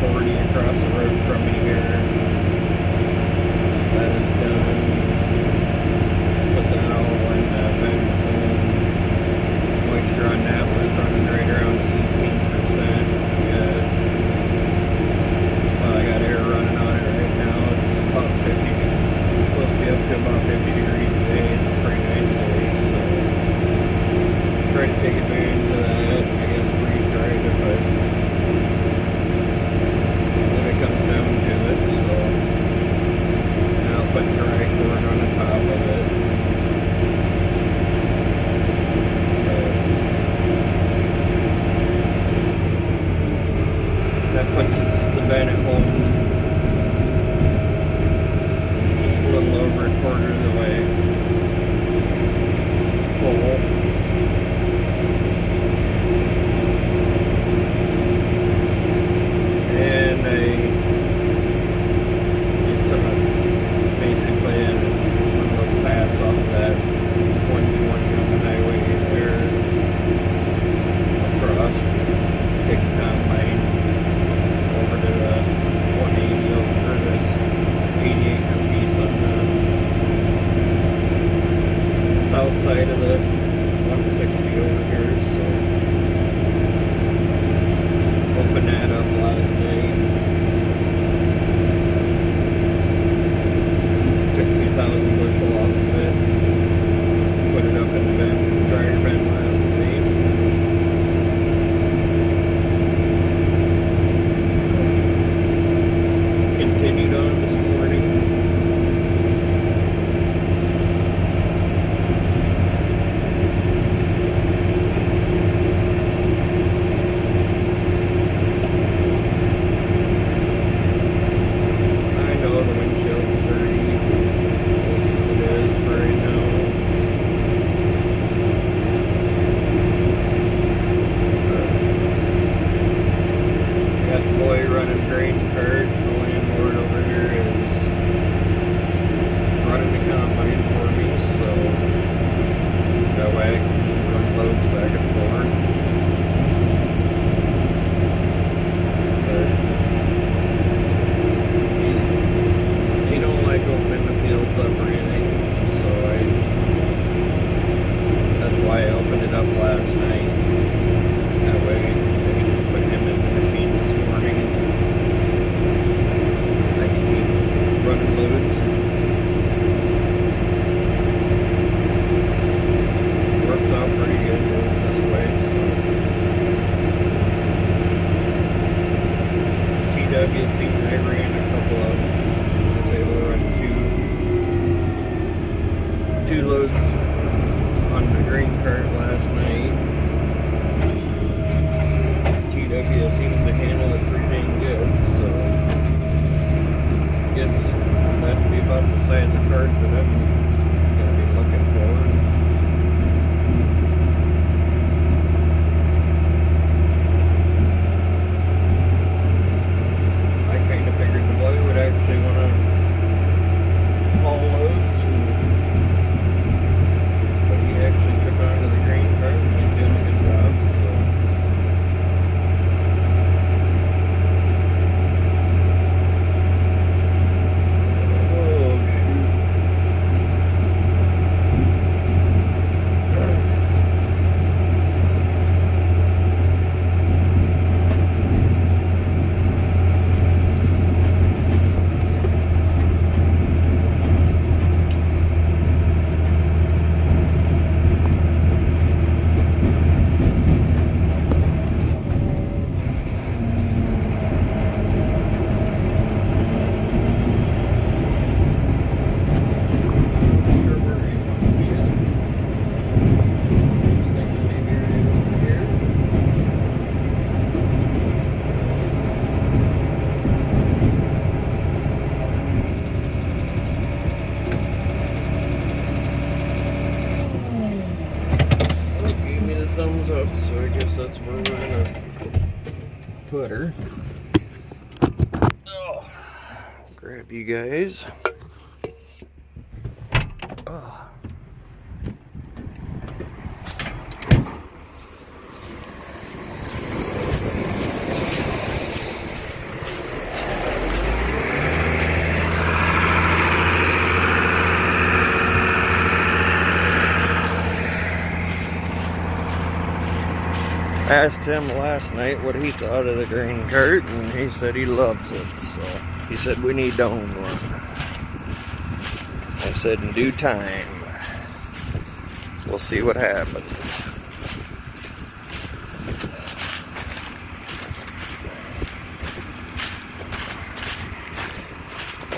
40 across the road from me here. side of the putter. Oh, grab you guys. Oh. Asked him last night what he thought of the green cart, and he said he loves it. So he said we need to own one. I said in due time, we'll see what happens.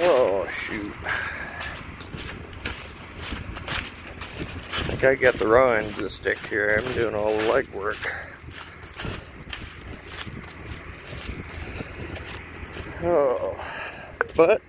Oh shoot. I got the raw end of the stick here. I'm doing all the legwork. Oh, but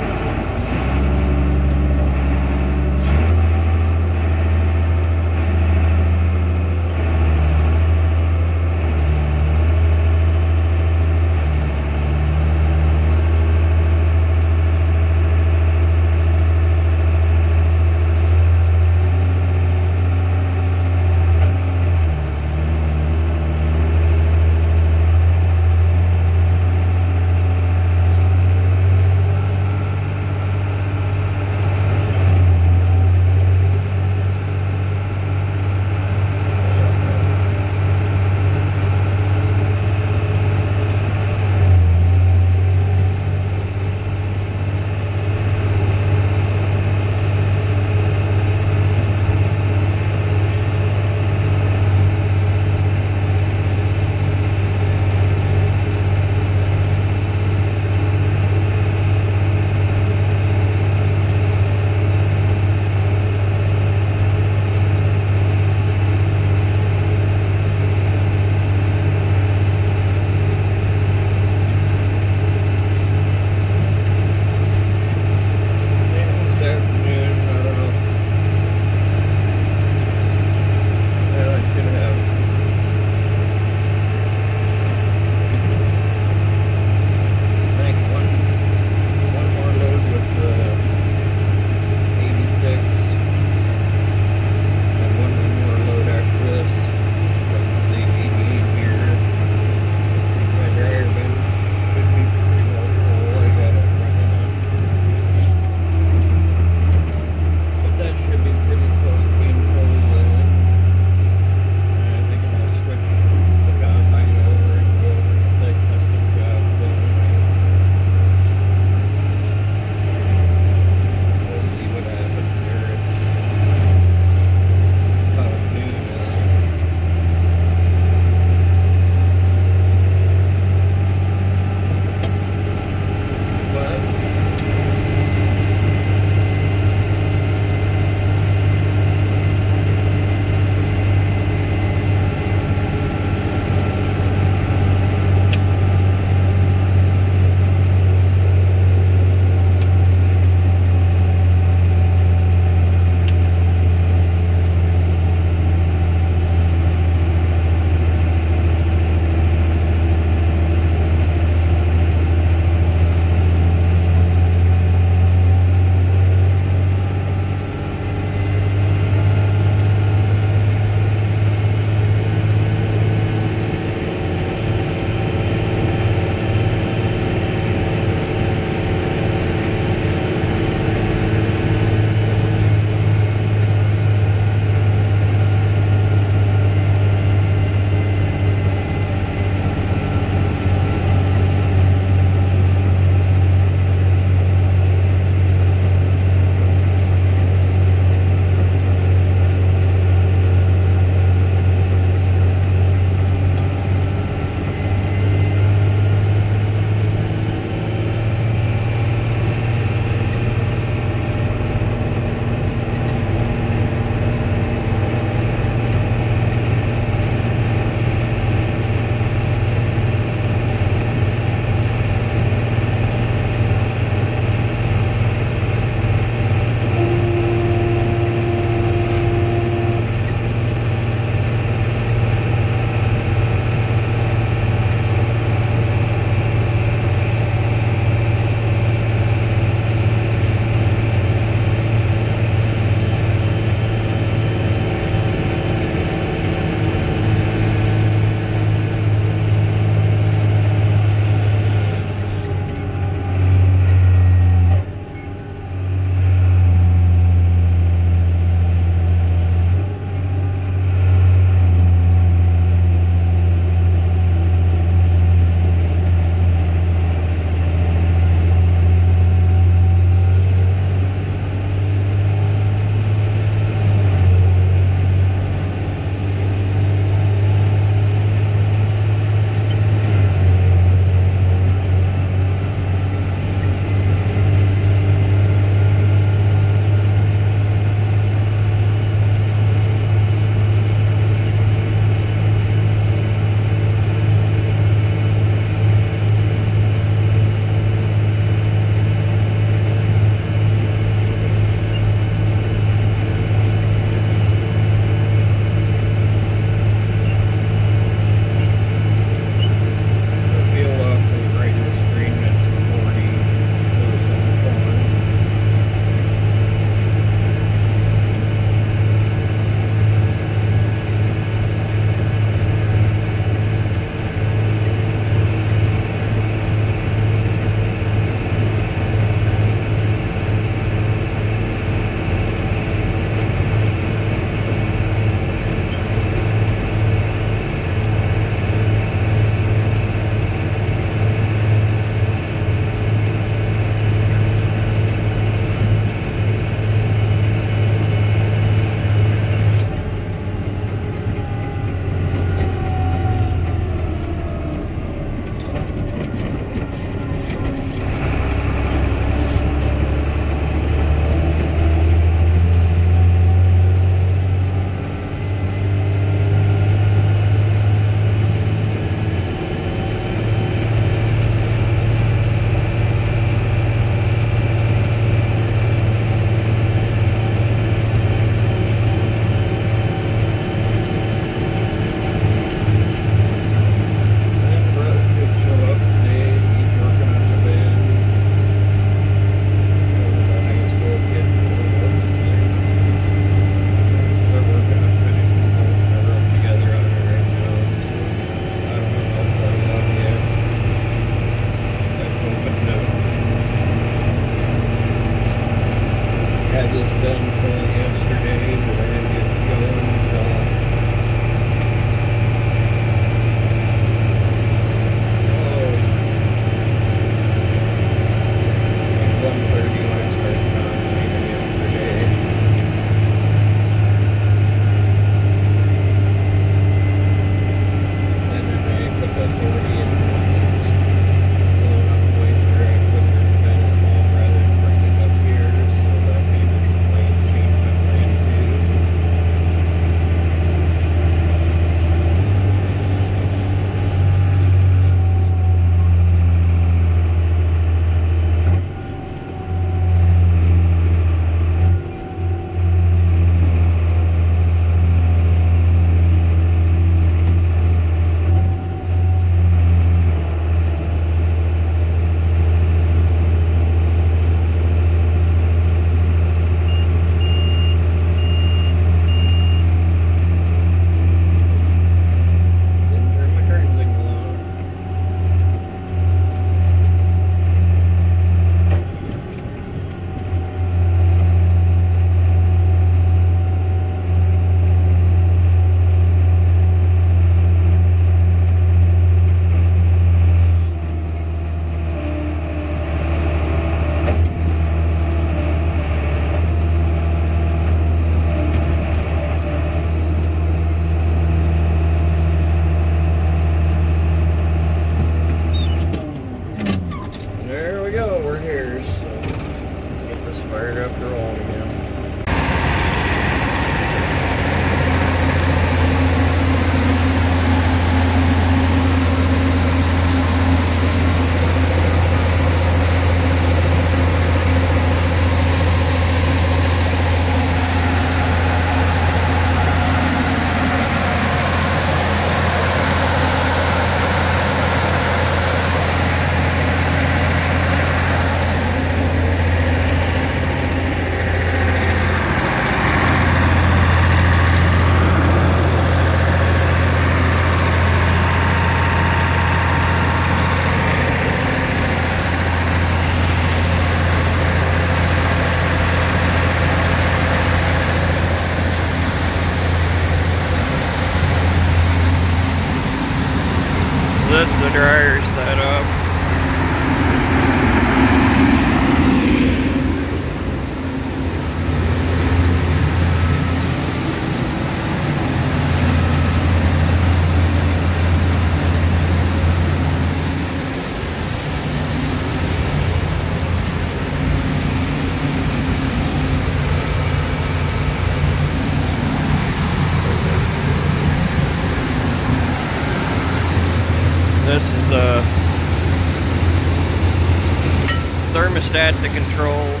that controls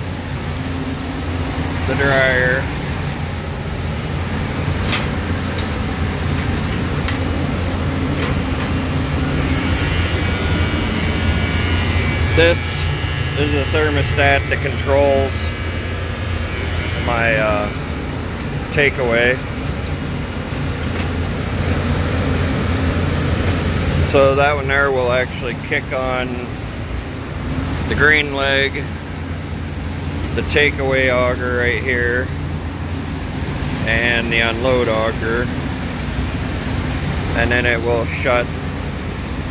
the dryer. This is a thermostat that controls my uh, takeaway. So that one there will actually kick on the green leg, the takeaway auger right here, and the unload auger. And then it will shut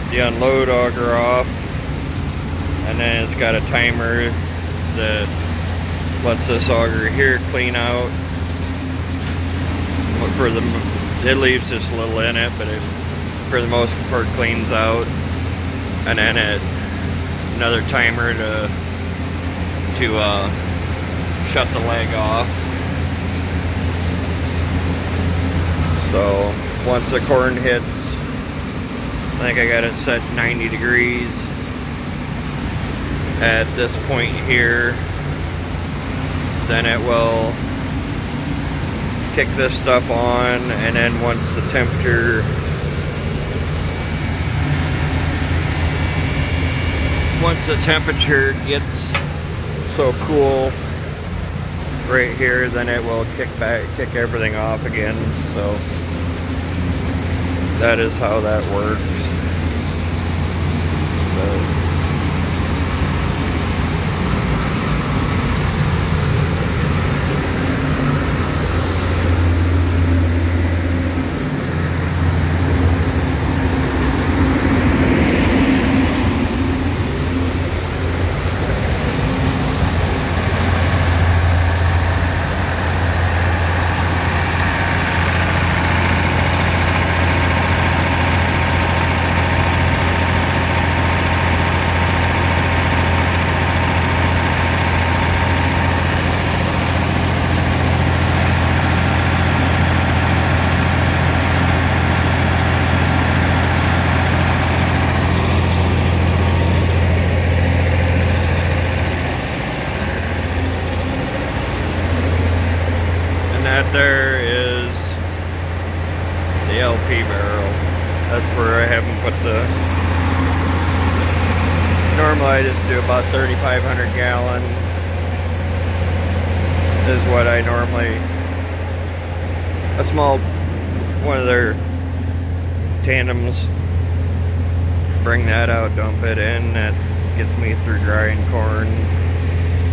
the unload auger off. And then it's got a timer that lets this auger here clean out. For the, it leaves just a little in it, but it for the most part cleans out and then it another timer to to uh, shut the leg off. So once the corn hits I think I got it set 90 degrees. At this point here then it will kick this stuff on and then once the temperature once the temperature gets so cool right here then it will kick back kick everything off again. So that is how that works so, that there is the LP barrel. That's where I haven't put the... Normally I just do about 3,500 gallon is what I normally... A small, one of their tandems, bring that out, dump it in, that gets me through drying corn.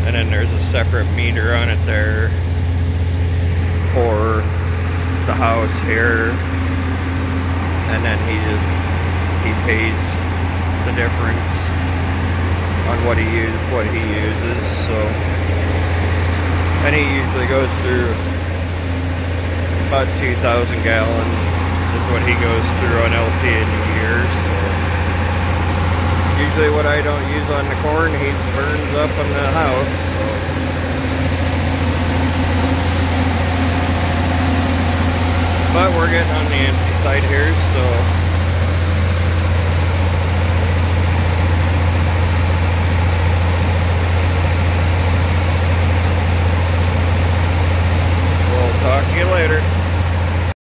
And then there's a separate meter on it there for the house here. And then he just he pays the difference on what he uses what he uses so. And he usually goes through about 2,000 gallons is what he goes through on LP in a year so. Usually what I don't use on the corn he burns up in the house so. But we're getting on the empty side here, so... We'll talk to you later.